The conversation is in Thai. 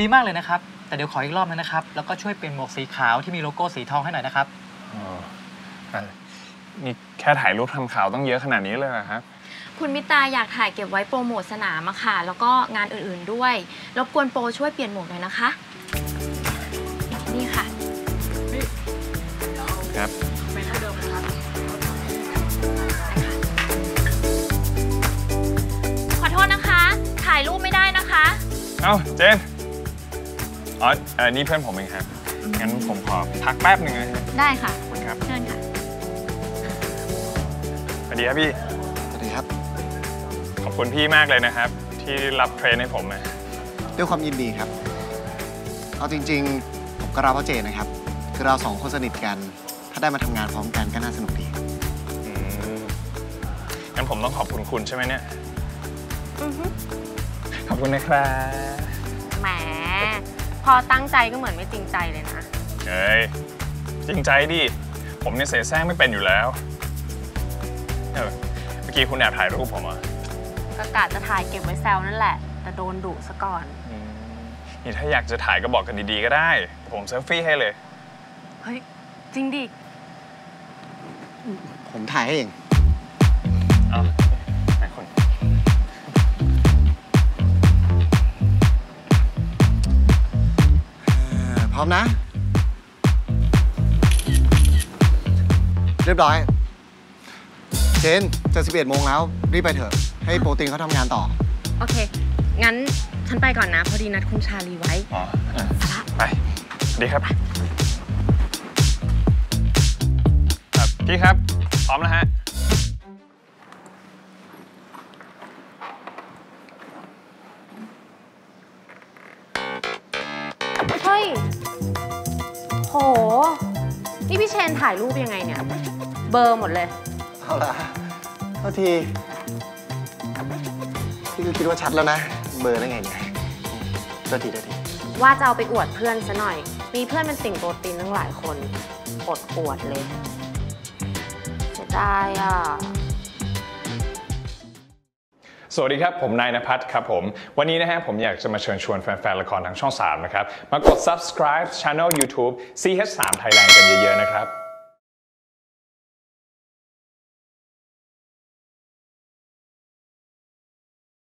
ดีมากเลยนะครับ แต่เดี๋ยวขออีกรอบนึงนะครับ แล้วก็ช่วยเปลี่ยนหมวกสีขาวที่มีโลโก้สีทองให้หน่อยนะครับอ๋ออะนี่แค่ถ่ายรูปทำข่าวต้องเยอะขนาดนี้เลยเหรอครับ คุณมิตาอยากถ่ายเก็บไว้โปรโมทสนามอะค่ะ แล้วก็งานอื่นๆด้วย รบกวนโปรช่วยเปลี่ยนหมวกหน่อยนะคะ นี่ค่ะ ครับ ขอโทษนะคะ ถ่ายรูปไม่ได้นะคะ เอ้าเจน อ๋อเออนี่เพื่อนผมเองครับ งั้นผมขอพักแป๊บหนึ่งนะฮะได้ค่ะ ขอบคุณครับเชิญค่ะ สวัสดีครับพี่ สวัสดีครับ ขอบคุณพี่มากเลยนะครับ ที่รับเทรนให้ผมนะด้วยความยินดีครับ เอาจริงๆ ผมก็รับว่าเจนนะครับ คือเราสองคนสนิทกัน ถ้าได้มาทำงานพร้อมกันก็น่าสนุกดี อืมงั้นผมต้องขอบคุณคุณใช่ไหมเนี่ยอือฮึขอบคุณนะครับแหม พอตั้งใจก็เหมือนไม่จริงใจเลยนะเฮ้ยจริงใจดิ ผมเนี่ยเสแสร้งไม่เป็นอยู่แล้ว เออ เมื่อกี้คุณแอบถ่ายรูปผมเหรอะก็กะจะถ่ายเก็บไว้แซวนั่นแหละ แต่โดนดุซะก่อน นี่ถ้าอยากจะถ่ายก็บอกกันดีๆก็ได้ ผมเซลฟี่ให้เลย เฮ้ย จริงดิ ผมถ่ายให้เอง เอา พร้อมนะ เรียบร้อยเจนจะ11โมงแล้ว รีบไปเถอะ ให้โปรตีนเขาทำงานต่อ โอเค งั้นฉันไปก่อนนะ พอดีนัดคุณชาลีไว้ อ๋อเออไปสวัสดีครับครับ พี่ครับ พร้อมแล้วฮะ เฮ้ย โห นี่พี่เชนถ่ายรูปยังไงเนี่ย เบลอร์หมดเลย เอาละเท่าทีพี่ก็คิดว่าชัดแล้วนะ เบอร์ได้ไงเนี่ยเท่าทีเท่าทีว่าจะเอาไปอวดเพื่อนซะหน่อย มีเพื่อนเป็นติ่งโปรตีนตั้งหลายคนอดอวดเลยเสียดายอะ สวัสดีครับ ผมนายนภัทรครับผม วันนี้นะฮะผมอยากจะมาเชิญชวนแฟนๆละครทางช่อง 3 นะครับ มากด subscribe channel YouTube CH3 Thailand กันเยอะๆนะครับ